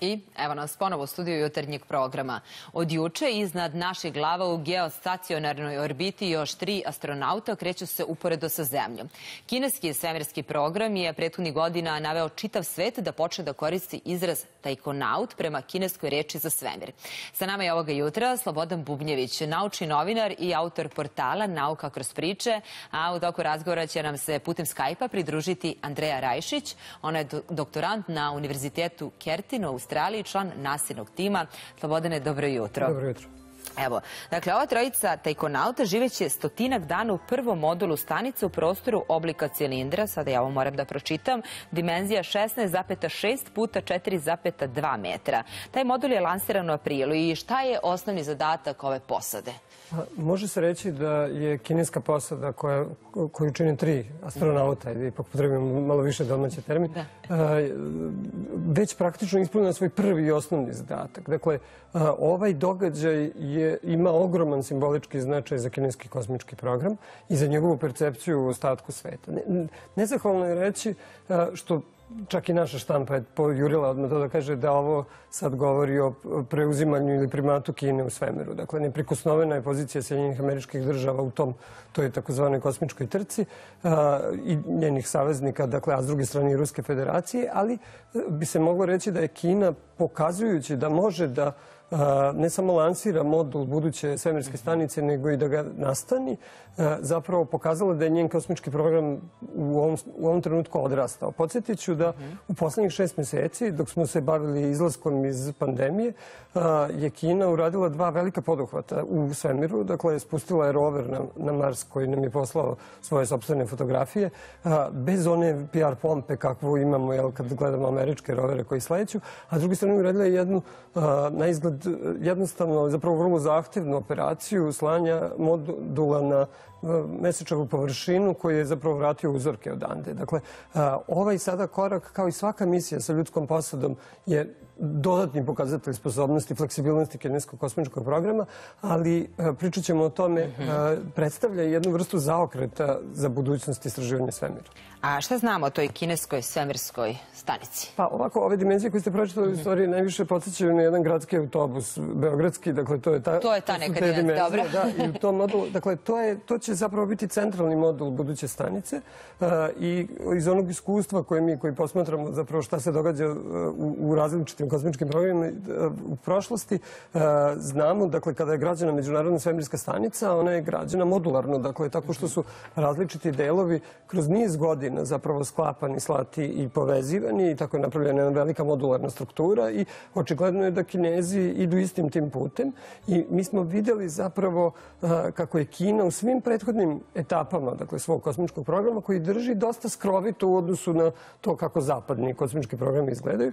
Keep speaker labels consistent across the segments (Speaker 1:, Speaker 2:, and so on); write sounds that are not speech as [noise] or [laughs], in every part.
Speaker 1: I evo nas ponovo u studiju jutarnjeg programa. Od juče iznad naših glava u geostacionarnoj orbiti još tri astronauta kreću se uporedo sa Zemljom. Kineski svemirski program je prethodnih godina naveo čitav svet da počne da koristi izraz tajkonaut prema kineskoj reči za svemir. Sa nama je ovoga jutra Slobodan Bubnjević, naučni novinar i autor portala Nauka kroz priče, a u toku razgovora će nam se putem Skype-a pridružiti Andreja Rajšić. Ona je doktorant na Univerzitetu Kertino u Australiji, član nasilnog tima. Slobodane, dobro jutro.
Speaker 2: Dobro jutro.
Speaker 1: Evo, dakle, ova trojica tajkonauta živeće stotinak dana u prvom modulu stanice u prostoru oblika cilindra, sada ja ovo moram da pročitam, dimenzija 16,6 puta 4,2 metra. Taj modul je lansiran u aprilu i šta je osnovni zadatak ove posade?
Speaker 2: Može se reći da je kineska posada koja, koju čini tri astronauta, ipak potrebujemo malo više domaće termin, već praktično ispunila svoj prvi i osnovni zadatak. Dakle, ovaj događaj je, ima ogroman simbolički značaj za kineski kosmički program i za njegovu percepciju u ostatku sveta. Nezahvalno je reći što čak i naša štampa je pojurila odmah to da kaže da ovo sad govori o preuzimanju ili primatu Kine u svemiru. Dakle, neprikosnovena je pozicija Sjedinjenih američkih država u tom, toj takozvanoj kosmičkoj trci i njenih saveznika, dakle, a s druge strane i Ruske federacije, ali bi se moglo reći da je Kina pokazujući da može da ne samo lansira modul buduće svemirske stanice, nego i da ga nastani, zapravo pokazala da je njen kosmički program u ovom, u ovom trenutku odrastao. Podsjetit ću da u poslednjih šest meseci, dok smo se bavili izlaskom iz pandemije, je Kina uradila dva velika poduhvata u svemiru. Dakle, spustila je rover na, na Mars koji nam je poslao svoje sobstvene fotografije, bez one PR pompe kakvu imamo jel, kad gledamo američke rovere koji sleću, a s druge strane uradila je jednu na izgled jednostavno, zapravo vrlo zahtevnu operaciju slanja modula na mesečavu površinu koji je zapravo vratio uzorke odande. Dakle, ovaj sada korak, kao i svaka misija sa ljudskom posadom, je dodatni pokazatelj sposobnosti i fleksibilnosti kineskog kosmičkog programa, ali pričat ćemo o tome, mhm. predstavlja jednu vrstu zaokreta za budućnost istraživanja svemira.
Speaker 1: A šta znamo o toj kineskoj svemirskoj stanici?
Speaker 2: Pa ovako, ove dimenzije koje ste pročitali u mhm. stvari najviše podsjećaju na jedan gradski autobus, beogradski, dakle to je ta...
Speaker 1: To je ta neka dimenzija, dobro.
Speaker 2: Da, i u tom modulu, dakle to, je, to će zapravo biti centralni modul buduće stanice i iz onog iskustva koje mi koji posmatramo zapravo šta se događa u, u različitim kosmičkim programima u prošlosti, znamo, dakle, kada je građana Međunarodna svemirska stanica, ona je građana modularno, dakle, tako što su različiti delovi kroz niz godina zapravo sklapani, slati i povezivani i tako je napravljena jedna velika modularna struktura i očigledno je da Kinezi idu istim tim putem i mi smo videli zapravo kako je Kina u svim prethodnim etapama dakle, svog kosmičkog programa koji drži dosta skrovito u odnosu na to kako zapadni kosmički programi izgledaju,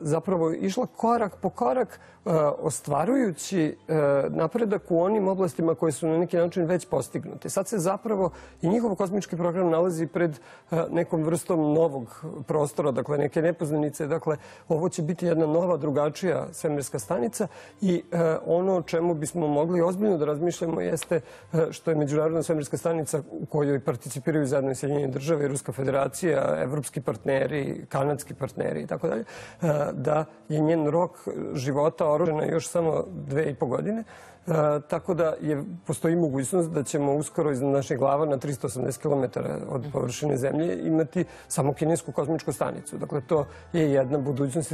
Speaker 2: zapravo išla korak po korak ostvarujući napredak u onim oblastima koje su na neki način već postignute. Sad se zapravo i njihov kosmički program nalazi pred nekom vrstom novog prostora, dakle neke nepoznanice. Dakle, ovo će biti jedna nova, drugačija svemirska stanica i ono o čemu bismo mogli ozbiljno da razmišljamo jeste što je Međunarodna svemirska stanica u kojoj participiraju zajedno i Sjedinjene države, Ruska federacija, evropski partneri, kanadski partneri i tako dalje, da je njen rok života orožena još samo dve i po godine. tako da je, postoji mogućnost da ćemo uskoro iz naših glava na 380 km od površine zemlje imati samo kinesku kosmičku stanicu. Dakle, to je jedna budućnost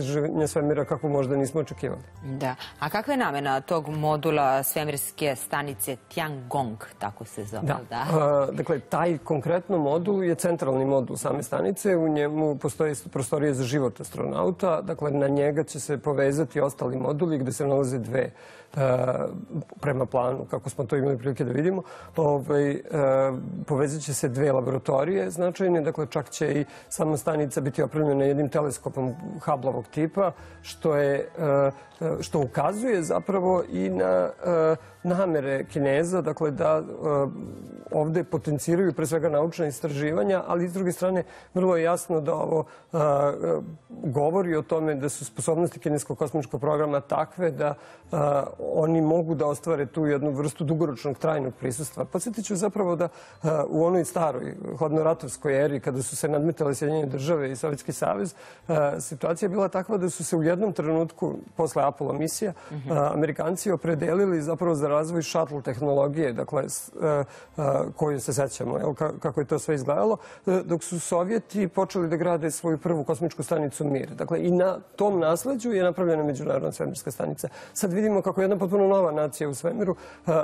Speaker 2: svemira kako možda nismo očekivali.
Speaker 1: Da. A kakva je namena tog modula svemirske stanice Tiangong, tako se zove? Da. da?
Speaker 2: dakle, taj konkretno modul je centralni modul same stanice. U njemu postoje prostorije za život astronauta. Dakle, na njega će se povezati ostali moduli gde se nalaze dve prema planu, kako smo to imali prilike da vidimo. Ovaj, povezat će se dve laboratorije značajne, dakle čak će i sama stanica biti opremljena jednim teleskopom Hubbleovog tipa, što, je, što ukazuje zapravo i na namere Kineza, dakle da ovde potenciraju pre svega naučna istraživanja, ali s druge strane vrlo je jasno da ovo govori o tome da su sposobnosti kineskog kosmičkog programa takve da oni mogu da ostvare tu jednu vrstu dugoročnog trajnog prisustva. Podsjetit ću zapravo da u onoj staroj hladnoratovskoj eri kada su se nadmetale Sjedinjene države i Sovjetski savez, situacija je bila takva da su se u jednom trenutku posle Apollo misija Amerikanci opredelili zapravo za razvoj shuttle tehnologije, dakle koju se sećamo, kako je to sve izgledalo, dok su Sovjeti počeli da grade svoju prvu kosmičku stanicu Mir. Dakle, i na tom nasledđu je napravljena Međunarodna svemirska stanica. Sad vidimo kako jedna potpuno nova nacija u svemiru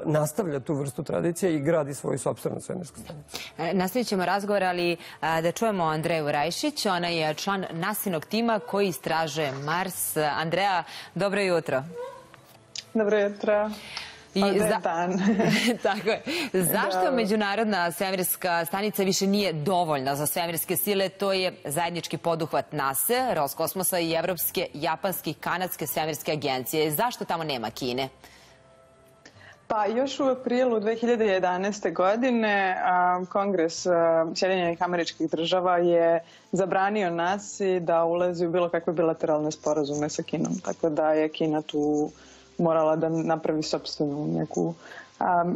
Speaker 2: nastavlja tu vrstu tradicije i gradi svoju sobstvenu svemirsku stanicu.
Speaker 1: E, nastavit ćemo razgovor, ali da čujemo Andreju Rajšić. Ona je član nasinog tima koji istražuje Mars. Andreja, dobro jutro.
Speaker 3: Dobro jutro. I za... dan. [laughs]
Speaker 1: Tako je. Zašto da. Međunarodna svemirska stanica više nije dovoljna za svemirske sile? To je zajednički poduhvat NASA, Roskosmosa i Evropske, Japanske i Kanadske svemirske agencije. Zašto tamo nema Kine?
Speaker 3: Pa još u aprilu 2011. godine Kongres Sjedinjenih američkih država je zabranio nasi da ulazi u bilo kakve bilateralne sporazume sa Kinom. Tako da je Kina tu morala da napravi sobstvenu neku,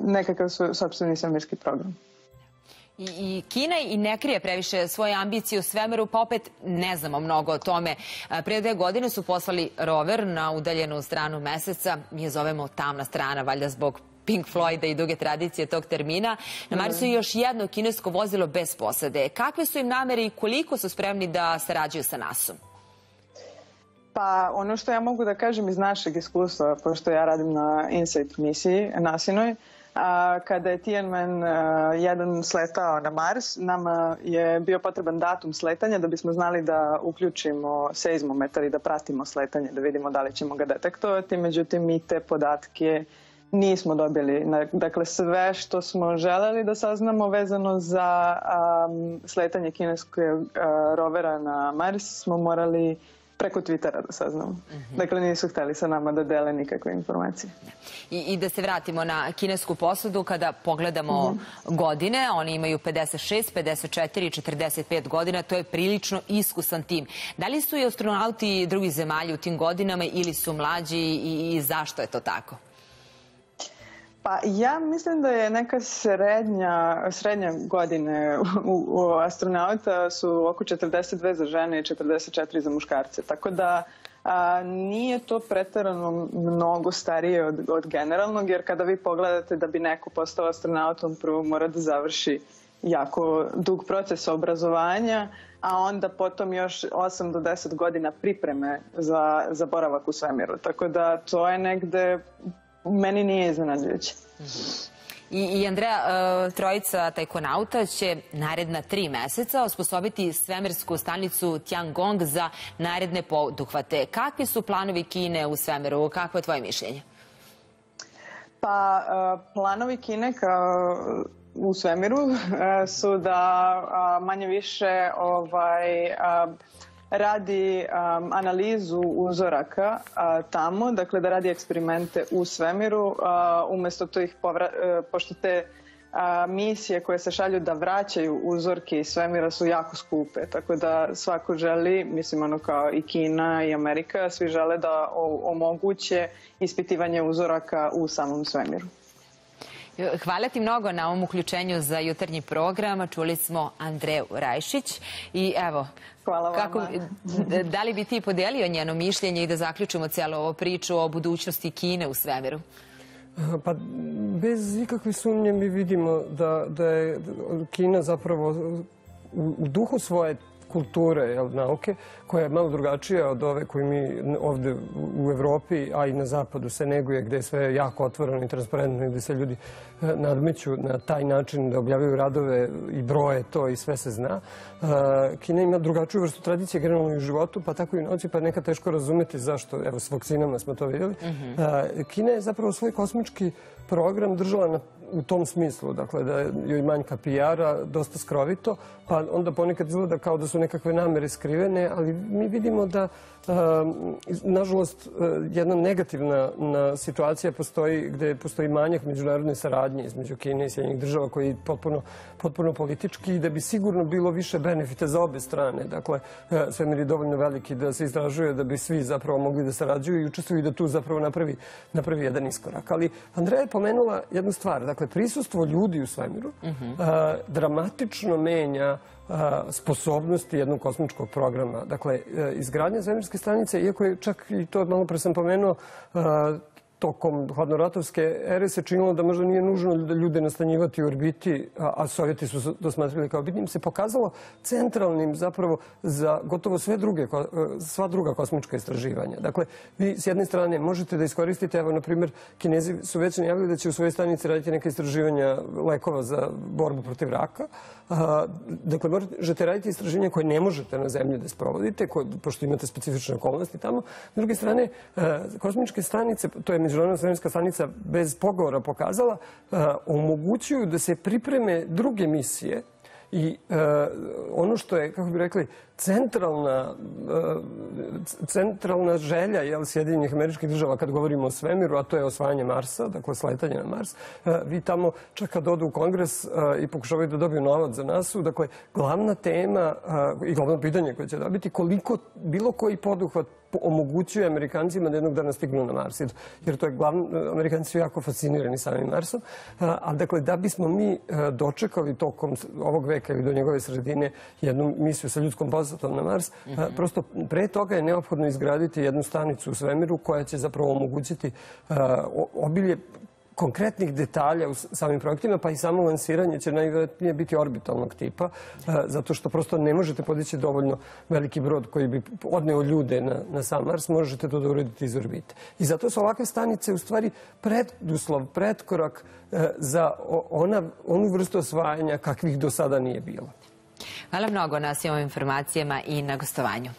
Speaker 3: nekakav sobstveni svemirski program.
Speaker 1: I, I Kina i ne krije previše svoje ambicije u svemiru, pa opet ne znamo mnogo o tome. Pre dve godine su poslali rover na udaljenu stranu meseca. Mi je zovemo tamna strana, valjda zbog Pink Floyda i duge tradicije tog termina. Na Marsu je još jedno kinesko vozilo bez posade. Kakve su im namere i koliko su spremni da sarađuju sa NASA-om?
Speaker 3: Pa ono što ja mogu da kažem iz našeg iskustva, pošto ja radim na Insight misiji nasinoj, a, kada je a, jedan sletao na Mars, nama je bio potreban datum sletanja da bismo znali da uključimo seizmometar i da pratimo sletanje, da vidimo da li ćemo ga detektovati. Međutim, mi te podatke nismo dobili. Dakle, sve što smo želeli da saznamo vezano za sletanje kineskog rovera na Mars smo morali preko Twittera da saznamo. Mm -hmm. Dakle, nisu hteli sa nama da dele nikakve informacije.
Speaker 1: I, I da se vratimo na kinesku posadu, kada pogledamo mm -hmm. godine, oni imaju 56, 54 i 45 godina, to je prilično iskusan tim. Da li su i astronauti drugih zemalja u tim godinama ili su mlađi i, i zašto je to tako?
Speaker 3: Pa ja mislim da je neka srednja, srednja godine u, u astronauta su oko 42 za žene i 44 za muškarce. Tako da a, nije to pretarano mnogo starije od, od generalnog, jer kada vi pogledate da bi neko postao astronautom, prvo mora da završi jako dug proces obrazovanja, a onda potom još 8 do 10 godina pripreme za, za boravak u svemiru. Tako da to je negde meni nije iznenađujuće.
Speaker 1: I, I Andreja, e, trojica tajkonauta će naredna tri meseca osposobiti svemirsku stanicu Tiangong za naredne poduhvate. Kakvi su planovi Kine u svemiru? Kakvo je tvoje mišljenje?
Speaker 3: Pa, e, planovi Kine kao u svemiru e, su da manje više ovaj, radi um, analizu uzoraka uh, tamo, dakle da radi eksperimente u svemiru, uh, umesto tih, povra, uh, pošto te a, misije koje se šalju da vraćaju uzorke iz svemira su jako skupe, tako da svako želi, mislim ono kao i Kina i Amerika, svi žele da omoguće ispitivanje uzoraka u samom svemiru.
Speaker 1: Hvala ti mnogo na ovom uključenju za jutarnji program. Čuli smo Andreju Rajšić i evo,
Speaker 3: Hvala
Speaker 1: kako, da li bi ti podelio njeno mišljenje i da zaključimo cijelu ovu priču o budućnosti Kine u svemiru?
Speaker 2: Pa bez ikakve sumnje mi vidimo da, da je Kina zapravo u, u duhu svoje kulture jel, nauke, koja je malo drugačija od ove koju mi ovde u Evropi, a i na zapadu se neguje, gde je sve jako otvoreno i transparentno i gde se ljudi e, nadmeću na taj način da objavljaju radove i broje to i sve se zna. E, Kina ima drugačiju vrstu tradicije generalno i u životu, pa tako i u nauci, pa neka teško razumeti zašto, evo s vakcinama smo to vidjeli. Mm -hmm. Kina je zapravo svoj kosmički program držala na u tom smislu, dakle da joj manjka PR-a, dosta skrovito, pa onda ponekad izgleda kao da su nekakve namere skrivene, ali mi vidimo da nažalost, jedna negativna situacija postoji gde postoji manjak međunarodne saradnje između Kine i Sjedinjih država koji je potpuno, potpuno politički i da bi sigurno bilo više benefita za obe strane. Dakle, svemir je dovoljno veliki da se istražuje da bi svi zapravo mogli da sarađuju i učestvuju i da tu zapravo napravi, napravi jedan iskorak. Ali Andreja je pomenula jednu stvar. Dakle, prisustvo ljudi u svemiru dramatično menja sposobnosti jednog kosmičkog programa. Dakle, e, izgradnja svemirske stanice, iako je čak i to malo pre sam pomenuo, tokom hladnoratovske ere se činilo da možda nije nužno ljude nastanjivati u orbiti, a, a Sovjeti su to smatrali kao bitnim, se pokazalo centralnim zapravo za gotovo sve druge, sva druga kosmička istraživanja. Dakle, vi s jedne strane možete da iskoristite, evo, na primjer, Kinezi su već najavili da će u svojoj stanici raditi neke istraživanja lekova za borbu protiv raka. A, dakle, možete raditi istraživanja koje ne možete na zemlji da sprovodite, koje, pošto imate specifične okolnosti tamo. S druge strane, a, kosmičke stanice, to je Međunarodna svemirska stanica bez pogovora pokazala, omogućuju da se pripreme druge misije i ono što je, kako bi rekli, centralna, centralna želja jel, Sjedinjenih američkih država kad govorimo o svemiru, a to je osvajanje Marsa, dakle sletanje na Mars, vi tamo čak kad odu u kongres i pokušavaju da dobiju novac za nasu, dakle glavna tema i glavno pitanje koje će dobiti koliko bilo koji poduhvat omogućuje Amerikancima da jednog dana stignu na Mars. Jer to je glavno, Amerikanci su jako fascinirani samim Marsom. A dakle, da bismo mi dočekali tokom ovog veka ili do njegove sredine jednu misiju sa ljudskom posatom na Mars, prosto pre toga je neophodno izgraditi jednu stanicu u svemiru koja će zapravo omogućiti obilje konkretnih detalja u samim projektima, pa i samo lansiranje će najvjerojatnije biti orbitalnog tipa, e, zato što prosto ne možete podići dovoljno veliki brod koji bi odneo ljude na, na sam Mars, možete to da uredite iz orbite. I zato su ovakve stanice u stvari preduslov, pretkorak e, za ona, onu vrstu osvajanja kakvih do sada nije bilo.
Speaker 1: Hvala mnogo na svim informacijama i na gostovanju.